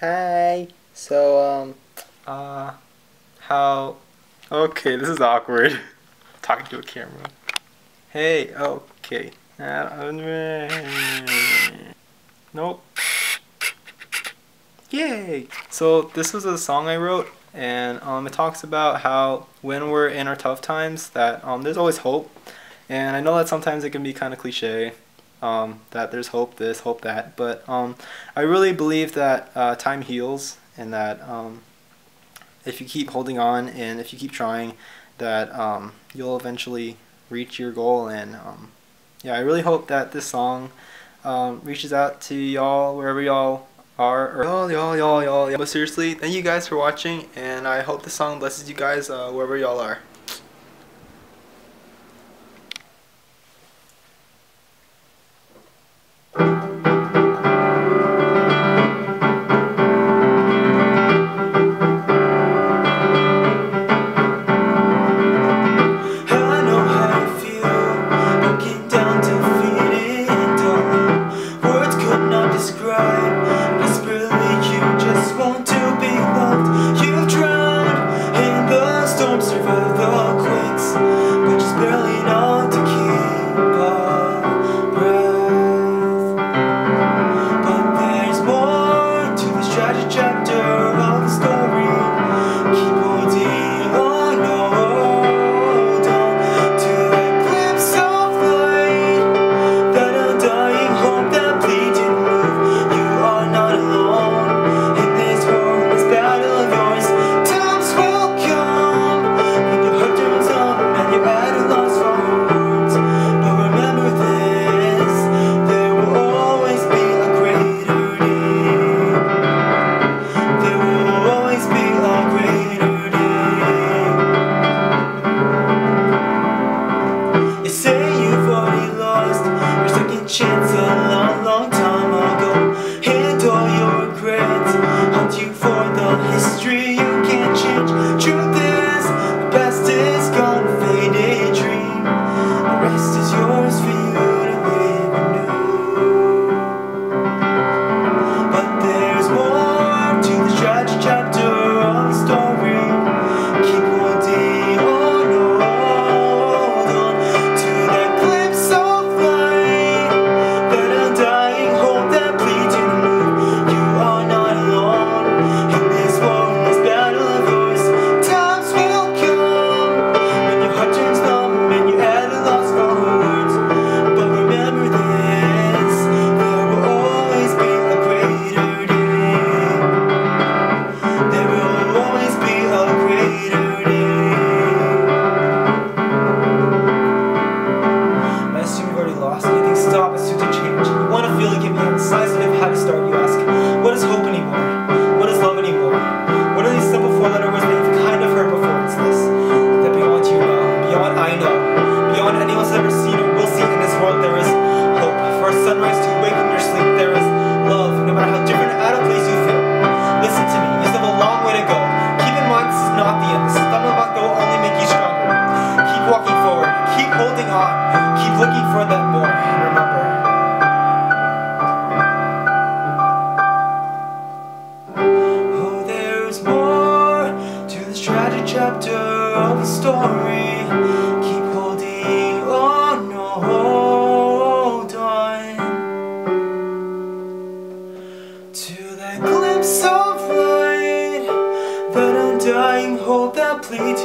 Hi. So, um, uh, how? Okay, this is awkward. Talking to a camera. Hey, okay. Nope. Yay! So this was a song I wrote, and um, it talks about how when we're in our tough times, that um, there's always hope. And I know that sometimes it can be kind of cliche, um, that there's hope this, hope that. But um, I really believe that uh, time heals and that um, if you keep holding on and if you keep trying, that um, you'll eventually reach your goal. And um, yeah, I really hope that this song um, reaches out to y'all wherever y'all are. Y'all, y'all, y'all, y'all. But seriously, thank you guys for watching, and I hope this song blesses you guys uh, wherever y'all are. chapter of the story. Keep holding on, no hold on. To that glimpse of light That undying hope that pleads